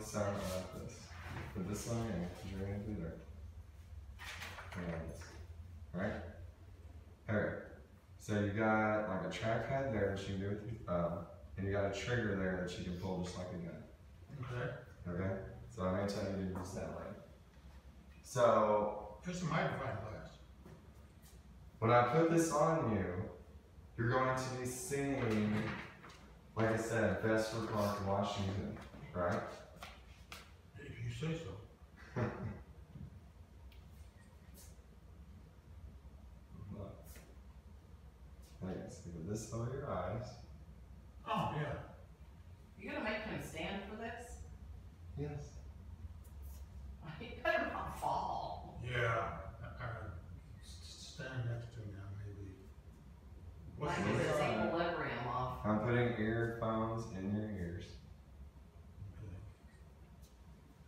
sound like this. Put this because you're gonna do there. And. Right? Alright. So you got like a trackpad there that you can do with your thumb, and you got a trigger there that you can pull just like a gun. Okay. Okay? So I'm gonna tell you to use that way. So Here's a magnifying glass. when I put this on you, you're going to be seeing, like I said, best Vesper Peak, Washington, right? See, with this over your eyes. Oh, yeah. You gonna make him stand for this? Yes. He better not fall. Yeah. Uh, s- stand next to me, I maybe. What's Might the get his name? equilibrium off. I'm putting earphones in your ears. Okay.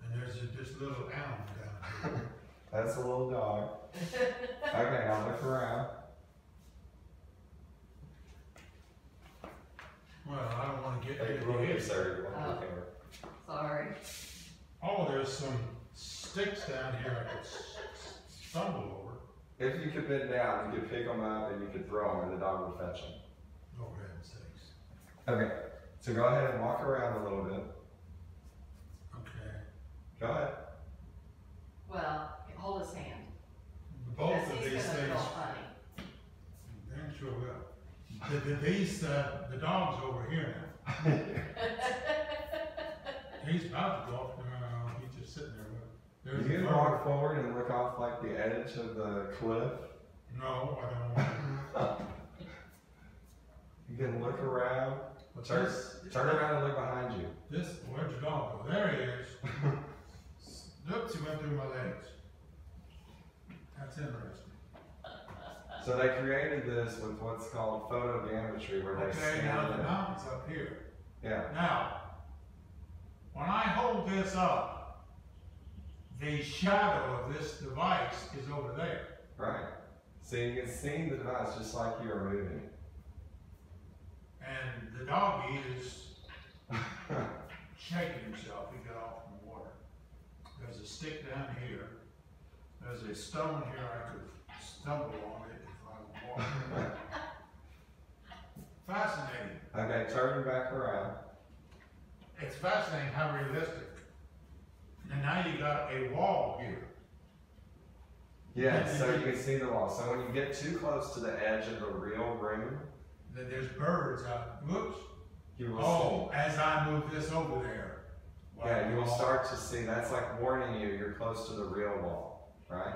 And there's a- this little animal down here. That's a little dog. Okay, now look around. Well, I don't wanna get Hey, hit. look hit. here, Oh. at the camera. Sorry. Oh, there's some sticks down here I could s- s- stumble over. If you could bend down, you could pick them up and you could throw them, and the dog would fetch them. Oh, for heaven's sakes. Okay, so go ahead and walk around a little bit. Okay. Go ahead. Well, hold his hand. Both Because of he's these gonna things, feel funny. damn sure will. The, the, these, uh, the dog's over here now. He's about to go off, no, he's just sitting there. There's You can walk forward and look off like the edge of the cliff. No, I don't want to. You can look around. to. Turn, This, turn around and look behind you. this, where'd your dog go? There he is. Oops, he went through my legs. That's interesting. So they created this with what's called photogrammetry, where they Okay, now the scan mountain's up here. Yeah. Now, when I hold this up, the shadow of this device is over there. Right. So you can see the device just like you are moving. it. And the doggy is shaking himself, he got off in the water. There's a stick down here, there's a stone here I could stumble on it if I walked. Fascinating. okay, turn back around. It's fascinating how realistic. And now you got a wall here. Yeah, so you can see the wall. So when you get too close to the edge of the real room, Then there's birds out, whoops. you will Oh, as I move this over there. See. Yeah, you will start to see. That's like warning you you're close to the real wall, right?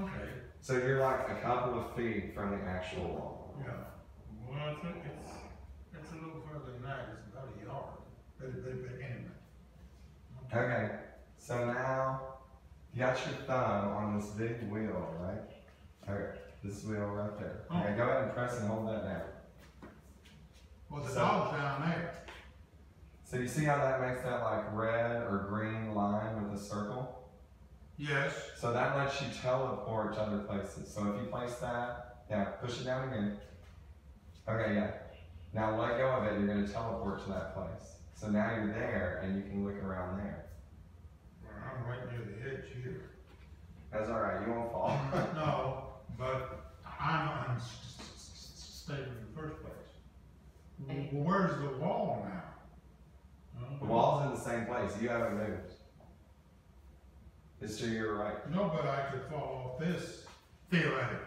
Okay, So you're like a couple of feet from the actual wall. yeah. Well, I think it's, it's a little further than that, it's about a yard, but, but, but anyway. Okay, so now you got your thumb on this big wheel, right? Okay, this wheel right there. Oh. Okay, go ahead and press and hold that down. Well, the So- dog's down there. So you see how that makes that like red or green line with a circle? Yes, So that lets you teleport to other places. So if you place that, yeah, push it down again. Okay, yeah. Now let go of it, you're gonna teleport to that place. So now you're there and you can look around there. well, I'm right near the edge here. That's alright, you won't fall. No, but I'm unstable in the first place. Well, where's the wall now? The wall's in the same place, you haven't moved. It's to your right. No, but I could fall off this theoretically.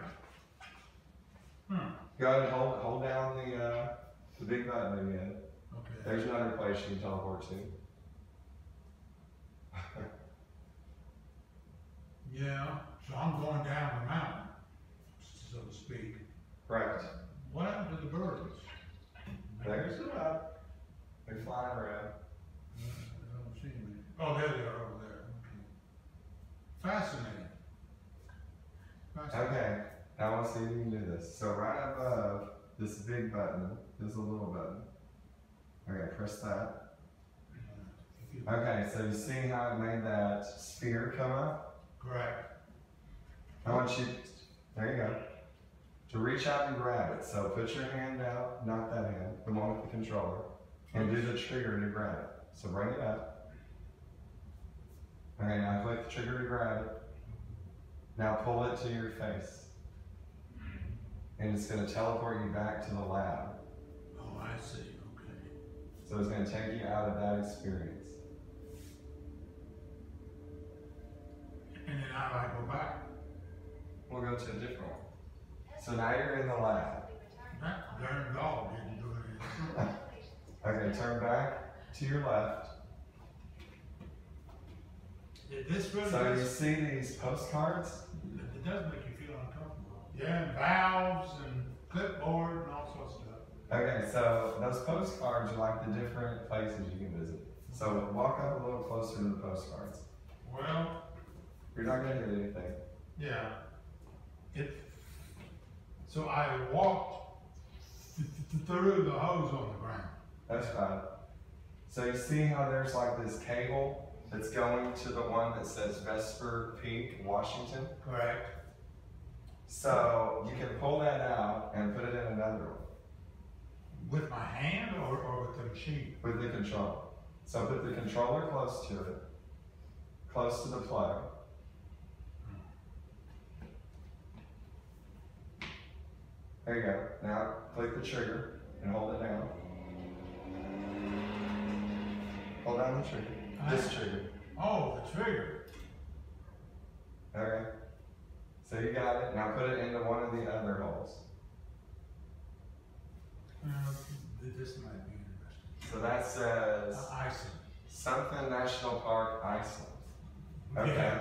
Hmm, Go ahead and hold, hold down the, uh, the big button again. okay. There's another place you can teleport to. Yeah, so I'm going down the mountain, so to speak. Correct. What happened to the birds? There's it up. They're flying around. Uh, I don't see any. Oh, there they are over there. Fascinating. Fascinating. Okay, now let's see if you can do this. So right above this big button is a little button. Okay, press that. Okay, so you see how it made that sphere come up? Correct. I want you, there you go, to reach out and grab it. So put your hand out, not that hand, the one with the controller, and do the trigger to grab it. So bring it up. Okay, now click the trigger to grab it. Now pull it to your face. And it's gonna teleport you back to the lab. Oh, I see, okay. So it's gonna take you out of that experience. And then I go back? We'll go to a different one. So now you're in the lab. That darn dog didn't do anything. Okay, turn back to your left. Did this really, So you does- see these postcards? it does make you feel uncomfortable. Yeah, and valves and clipboard and all sorts of stuff. Okay, so those postcards are like the different places you can visit. So walk up a little closer to the postcards. Well, You're not gonna hit anything. yeah. It, so I walked th- th- through the hose on the ground. That's fine. So you see how there's like this cable that's going to the one that says Vesper Peak, Washington? Correct. So you can pull that out and put it in another one With my hand or, or with the machine? with the controller. So put the controller close to it, close to the plug. There you go. Now click the trigger and hold it down. Hold down the trigger. This trigger. Oh, the trigger. Okay. So you got it. Now put it into one of the other holes. Uh, this might be interesting. So that says Uh, Iceland. something National Park, Iceland. Okay. Yeah.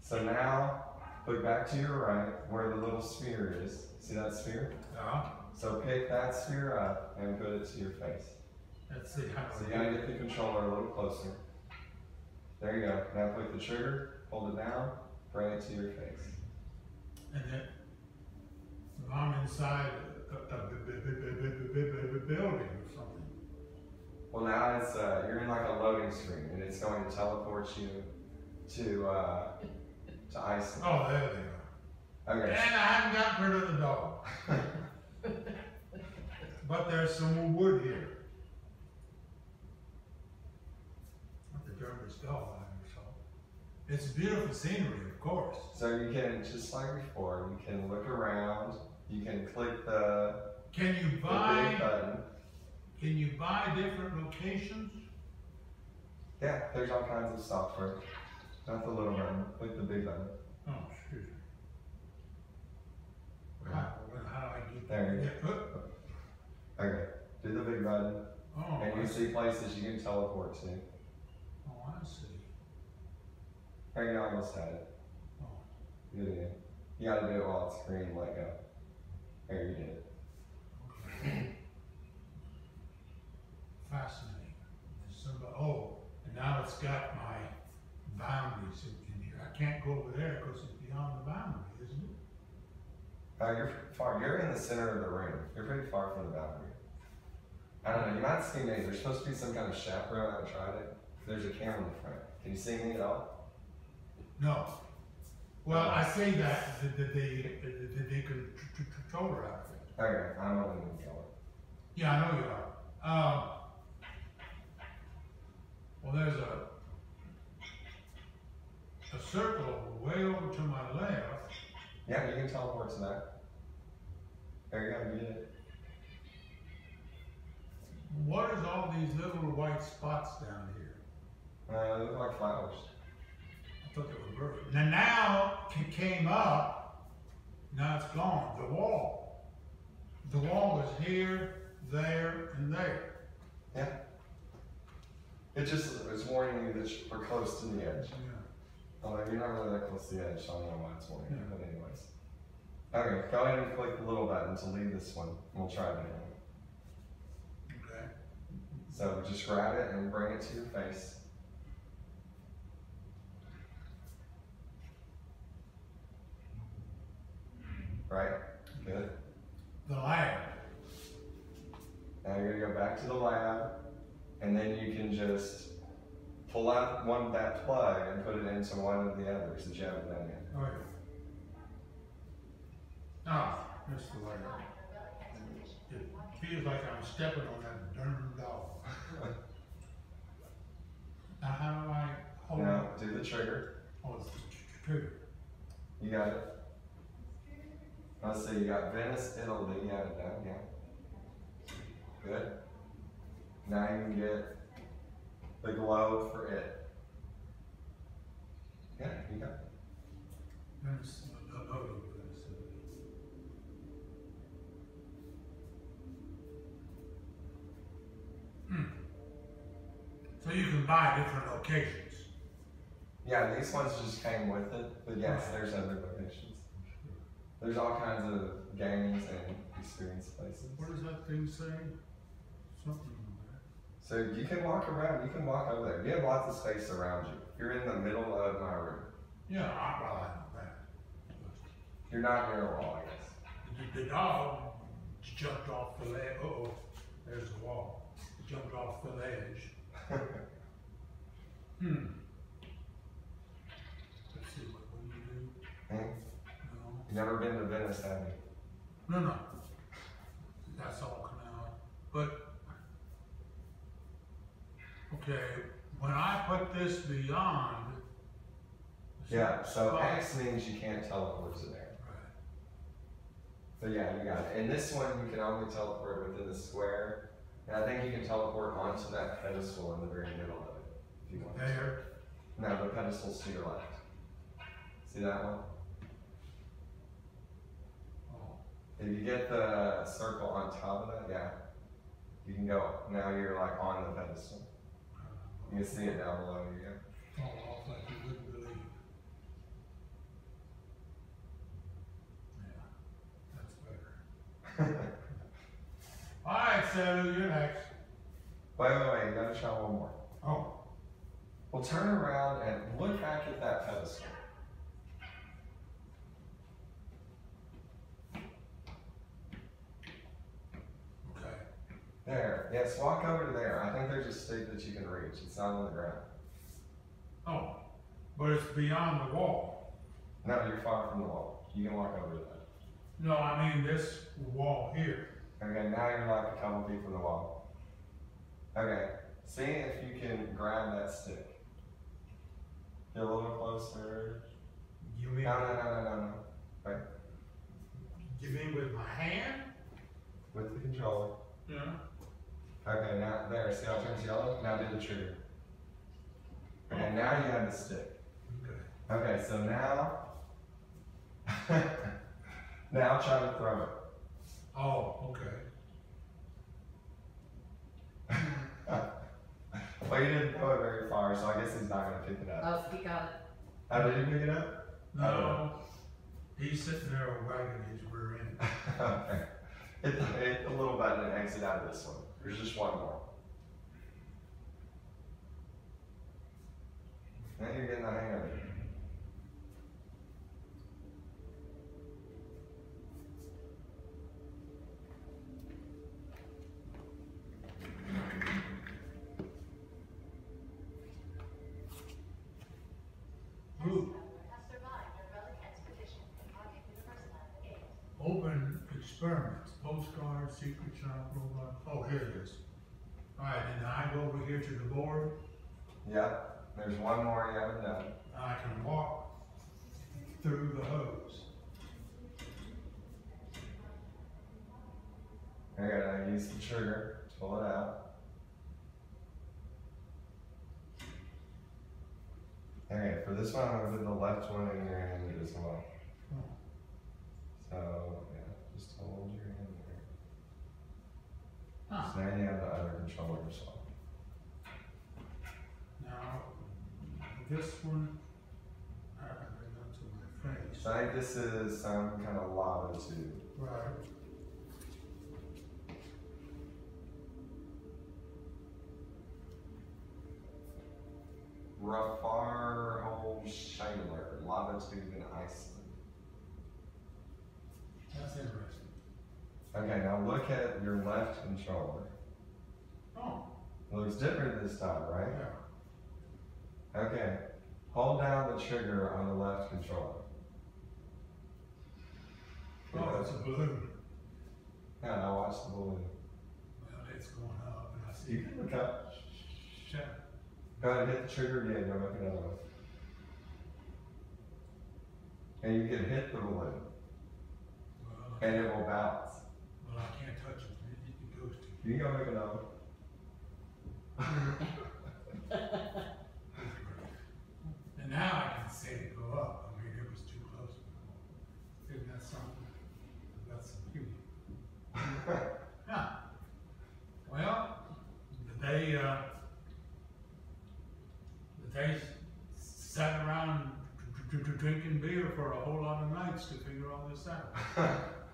So now look back to your right where the little sphere is. See that sphere? Uh, So pick that sphere up and put it to your face. let's see how. So you gotta get the controller a little closer. There you go. Now click the trigger, hold it down, bring it to your face. And then I'm inside b- b- building or something. Well, now it's uh, you're in like a loading screen, and it's going to teleport you to uh, to Iceland. Oh, there they are. Okay. And I haven't gotten rid of the dog. But there's some more wood here. Not the darndest dog I. It's beautiful scenery, of course. So you can just like before, you can look around. You can click the, Can you buy, button. can you buy different locations? Yeah, there's all kinds of software. Not the little button. Click the big button. Oh, excuse me. How, how do I get There you uh, Okay. Do the big button, Oh, and you see places you can teleport to. Oh, I you almost had it. Oh. Good again. You gotta do it while it's green. Let go. There you did it. Okay. Fascinating. Somebody, oh, and now it's got my boundaries in, here. I can't go over there because it's beyond the boundary, isn't it? Uh, you're far. You're in the center of the room. You're pretty far from the boundary. I don't know. You might see me. There's supposed to be some kind of chaperone. I tried it. There's a camera in the front. Can you see me at all? No. Well, I say that, the, the, the, the, the con- tr- tr- controller outfit. Okay. I'm in the controller. Yeah, I know you are. Um, well, there's a, a circle way over to my left. Yeah, you can teleport to that. There you go. You did it. What is all these little white spots down here? Uh, they look like flowers. I thought they were birds. Now, now it came up, now it's gone. The wall. The wall was here, there, and there. Yeah. It just was warning you that you- we're close to the edge. Yeah. Although you're not really that close to the edge, so I don't know why it's warning you. Yeah. But anyways. Okay. Go ahead and click the little button to leave this one. We'll try it again. Okay. So just grab it and bring it to your face. Right? Good. The lab. Now you're gonna go back to the lab, and then you can just pull out one that plug and put it into one of the others that you haven't done yet. Oh. Ah, that's the way. It feels like I'm stepping on that darn dog. Now how do I hold trigger. Oh, it's the trigger. You got it. Let's see, you got Venice, Italy, you have it down, yeah. Good. Now you can get the globe for it. Yeah, you got it. That's a load of this. Hmm. So you can buy different locations. Yeah, these ones just came with it, but yes, there's other locations. There's all kinds of games and experience places. What does that thing say? Something like So you can walk around, you can walk over there. You have lots of space around you. You're in the middle of my room. Yeah, I, well, I know that. You're not near a wall, I guess. The, the dog jumped off the ledge. Uh oh, there's the wall. He jumped off the ledge. Hmm. Let's see, what, do you do? Hmm? No. You've never been to Venice, have you? No, no. That's all canal. But, okay, when I put this beyond. Yeah, so X means you can't teleport to there. Right. So yeah, you got it. And this one, you can only teleport within the square. And I think you can teleport onto that pedestal in the very middle of it, if you want. There, No, the pedestal's to your left. See that one? oh, If you get the circle on top of that, yeah, you can go. Now you're like on the pedestal. You can see it down below you. Yeah. fall off like you wouldn't believe. Yeah, that's better. All right, so you're next. Wait, wait, wait. You gotta try one more. Oh, Well, turn around and look back at that pedestal. There. Yes, walk over to there. I think there's a stick that you can reach. It's not on the ground. Oh, but it's beyond the wall. No, you're far from the wall. You can walk over to that. No, I mean this wall here. Okay, now you're like a couple feet from the wall. Okay, see if you can grab that stick. Get a little closer. You No, mean, no, no, no, no, no. you mean with my hand? With the controller. Yeah. Okay, now there. See how it turns yellow? Now do the trigger. Okay, now you have the stick. Okay. Okay, so now, now try to throw it. Oh, okay. well, you didn't throw it very far, so I guess he's not gonna pick it up. Oh, he got it. Oh, did he pick it up? No, oh. he's sitting there wagging his rear end. okay. Hit the, hit the little button and exit out of this one. There's just one more. Now you're getting the hang of it. Ooh, has survived a relic expedition from Target Universal at the gate. open experiments, postcard, secret shop, robot. Oh, here it is. All right, and I go over here to the board. Yep. There's one more you haven't done. I can walk through the hose. I gotta use the trigger to pull it out. Okay, for this one, I'm gonna put the left one in your hand as well. Oh. So, yeah, just hold your hand there. Huh. So now you have the other controller well. Now, this one, I can bring up to my face. So I think this is some kind of lava tube. Right. Rafar Raufarhólshellir, lava tube in Iceland. That's interesting. Okay, now look at your left controller. Oh, looks different this time, right? yeah. Okay, hold down the trigger on the left controller. Oh, it's a balloon. Yeah, now watch the balloon. Well, it's going up and I see You can look up. Shut. Go ahead, hit the trigger again, go make another one. and you can hit the balloon, Well, and it will bounce. well, I can't touch it, it, it goes to. You can go make another. And now I can see it go up, I mean, it was too close. Isn't that something? That's some beauty. Yeah. Well, they, uh, they sat around dr- dr- dr- drinking beer for a whole lot of nights to figure all this out.